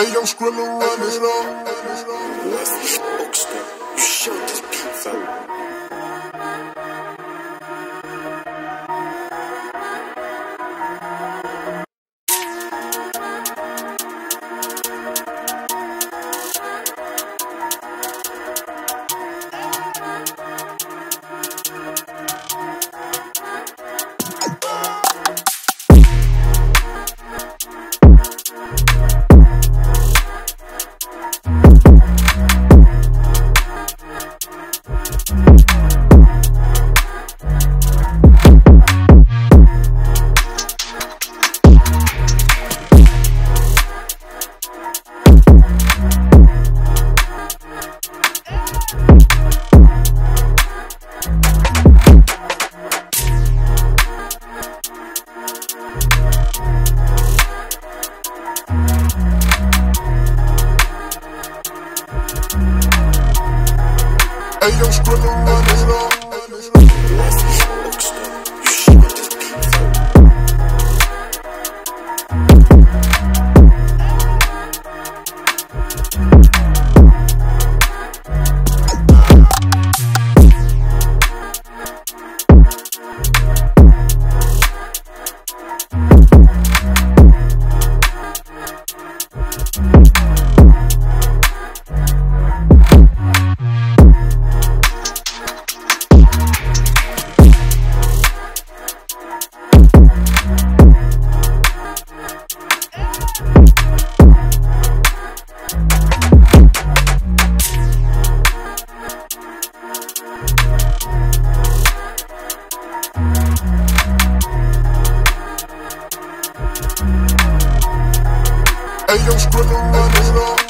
Hey, yo, Skrilla, run it up. Hey, yo, Skrilla, run it up. Hey, yo, Skrilla, run it up.